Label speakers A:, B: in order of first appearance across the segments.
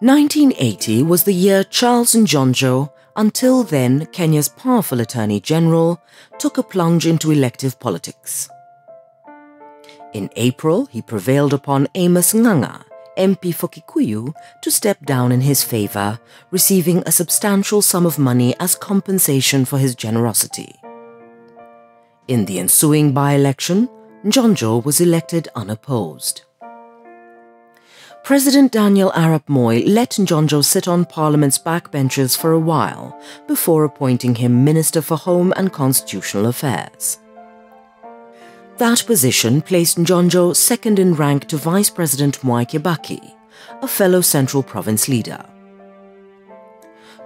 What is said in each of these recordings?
A: 1980 was the year Charles Njonjo, until then Kenya's powerful Attorney General, took a plunge into elective politics. In April, he prevailed upon Amos Ng'ang'a, MP for Kikuyu, to step down in his favour, receiving a substantial sum of money as compensation for his generosity. In the ensuing by-election, Njonjo was elected unopposed. President Daniel Arap Moi let Njonjo sit on Parliament's backbenches for a while before appointing him Minister for Home and Constitutional Affairs. That position placed Njonjo second in rank to Vice President Mwai Kibaki, a fellow Central Province leader.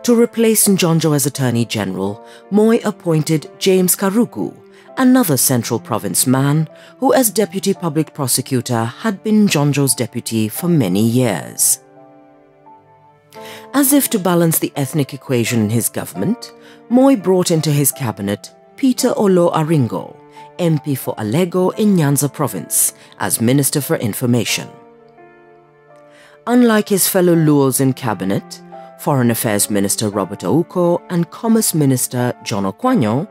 A: To replace Njonjo as Attorney General, Moi appointed James Karugu, another Central Province man who as Deputy Public Prosecutor had been Njonjo's deputy for many years. As if to balance the ethnic equation in his government, Moi brought into his cabinet Peter Oloo Aringo, MP for Alego in Nyanza Province, as Minister for Information. Unlike his fellow Luos in cabinet, Foreign Affairs Minister Robert Ouko and Commerce Minister John Okwanyo,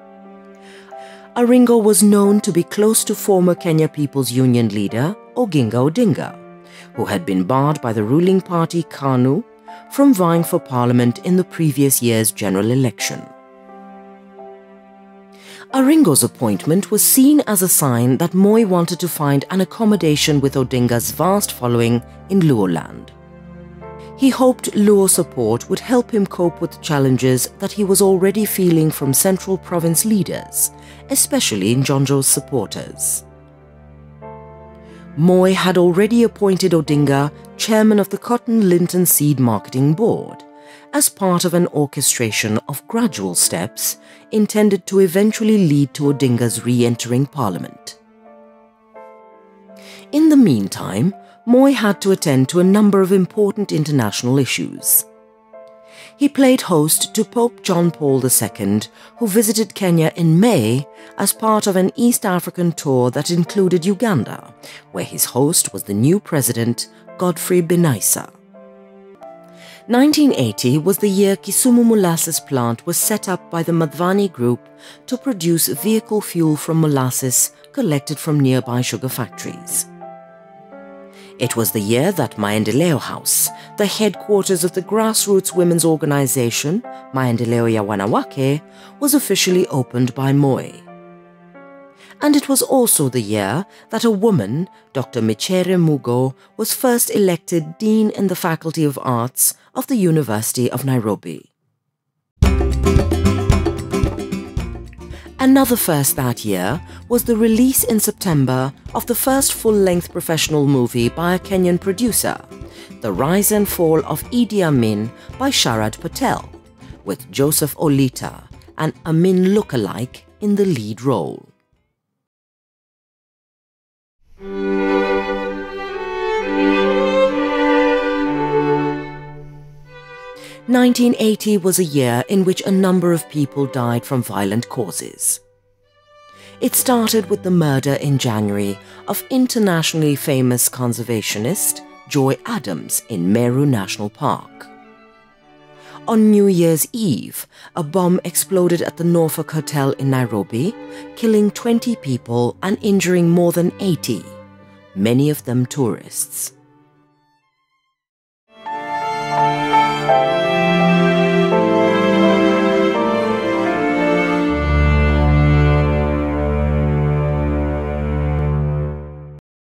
A: Aringo was known to be close to former Kenya People's Union leader Oginga Odinga, who had been barred by the ruling party KANU from vying for parliament in the previous year's general election. Aringo's appointment was seen as a sign that Moi wanted to find an accommodation with Odinga's vast following in Luoland. He hoped Luo support would help him cope with challenges that he was already feeling from Central Province leaders, especially Njonjo's supporters. Moi had already appointed Odinga chairman of the Cotton Linton Seed Marketing Board as part of an orchestration of gradual steps intended to eventually lead to Odinga's re-entering parliament. In the meantime, Moi had to attend to a number of important international issues. He played host to Pope John Paul II, who visited Kenya in May as part of an East African tour that included Uganda, where his host was the new president, Godfrey Binaisa. 1980 was the year Kisumu Molasses Plant was set up by the Madhvani Group to produce vehicle fuel from molasses collected from nearby sugar factories. It was the year that Maendeleo House, the headquarters of the grassroots women's organization, Maendeleo ya Wanawake, was officially opened by Moi. And it was also the year that a woman, Dr. Micere Mugo, was first elected Dean in the Faculty of Arts of the University of Nairobi. Another first that year was the release in September of the first full-length professional movie by a Kenyan producer, The Rise and Fall of Idi Amin by Sharad Patel, with Joseph Olita, an Amin lookalike, in the lead role. Nineteen eighty was a year in which a number of people died from violent causes. It started with the murder in January of internationally famous conservationist Joy Adamson in Meru National Park. On New Year's Eve, a bomb exploded at the Norfolk Hotel in Nairobi, killing 20 people and injuring more than 80, many of them tourists.